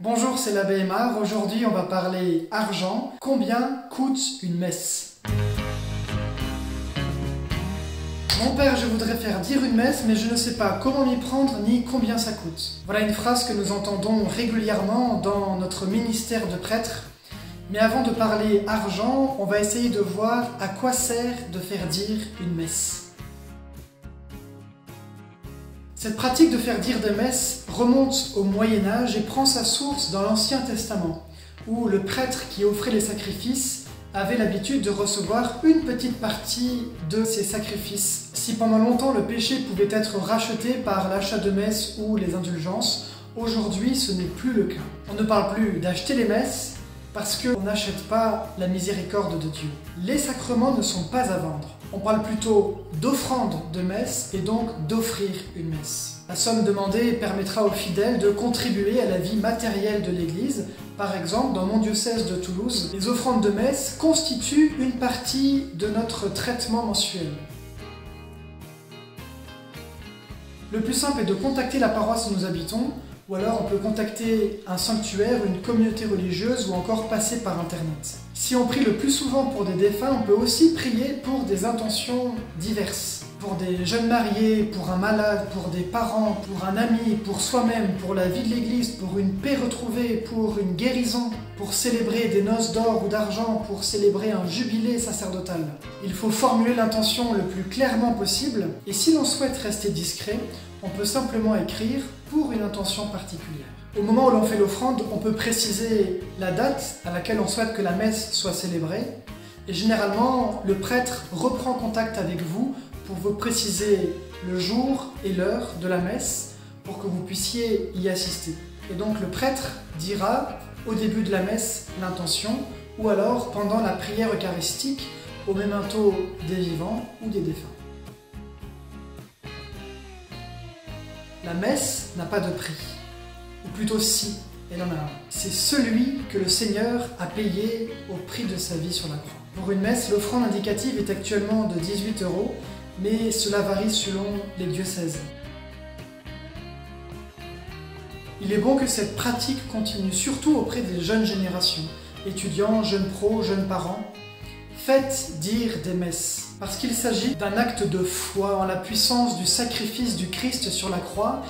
Bonjour, c'est l'abbé Aymar. Aujourd'hui, on va parler argent. Combien coûte une messe? Mon père, je voudrais faire dire une messe, mais je ne sais pas comment m'y prendre ni combien ça coûte. Voilà une phrase que nous entendons régulièrement dans notre ministère de prêtre. Mais avant de parler argent, on va essayer de voir à quoi sert de faire dire une messe. Cette pratique de faire dire des messes remonte au Moyen Âge et prend sa source dans l'Ancien Testament, où le prêtre qui offrait les sacrifices avait l'habitude de recevoir une petite partie de ces sacrifices. Si pendant longtemps le péché pouvait être racheté par l'achat de messes ou les indulgences, aujourd'hui ce n'est plus le cas. On ne parle plus d'acheter les messes parce qu'on n'achète pas la miséricorde de Dieu. Les sacrements ne sont pas à vendre. On parle plutôt d'offrande de messe et donc d'offrir une messe. La somme demandée permettra aux fidèles de contribuer à la vie matérielle de l'Église. Par exemple, dans mon diocèse de Toulouse, les offrandes de messe constituent une partie de notre traitement mensuel. Le plus simple est de contacter la paroisse où nous habitons, ou alors on peut contacter un sanctuaire, une communauté religieuse, ou encore passer par Internet. Si on prie le plus souvent pour des défunts, on peut aussi prier pour des intentions diverses. Pour des jeunes mariés, pour un malade, pour des parents, pour un ami, pour soi-même, pour la vie de l'Église, pour une paix retrouvée, pour une guérison, pour célébrer des noces d'or ou d'argent, pour célébrer un jubilé sacerdotal. Il faut formuler l'intention le plus clairement possible, et si l'on souhaite rester discret, on peut simplement écrire pour une intention particulière. Au moment où l'on fait l'offrande, on peut préciser la date à laquelle on souhaite que la messe soit célébrée. Et généralement, le prêtre reprend contact avec vous pour vous préciser le jour et l'heure de la messe pour que vous puissiez y assister. Et donc le prêtre dira au début de la messe l'intention ou alors pendant la prière eucharistique au memento des vivants ou des défunts. La messe n'a pas de prix ou plutôt si, elle en a un. C'est celui que le Seigneur a payé au prix de sa vie sur la croix. Pour une messe, l'offrande indicative est actuellement de 18 euros, mais cela varie selon les diocèses. Il est bon que cette pratique continue, surtout auprès des jeunes générations, étudiants, jeunes pros, jeunes parents. Faites dire des messes, parce qu'il s'agit d'un acte de foi en la puissance du sacrifice du Christ sur la croix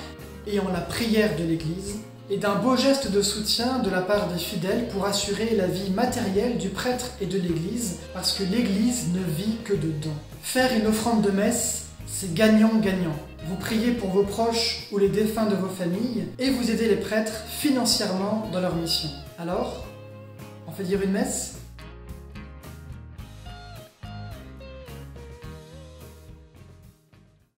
et en la prière de l'Église, et d'un beau geste de soutien de la part des fidèles pour assurer la vie matérielle du prêtre et de l'Église, parce que l'Église ne vit que dedans. Faire une offrande de messe, c'est gagnant-gagnant. Vous priez pour vos proches ou les défunts de vos familles, et vous aidez les prêtres financièrement dans leur mission. Alors, on fait dire une messe?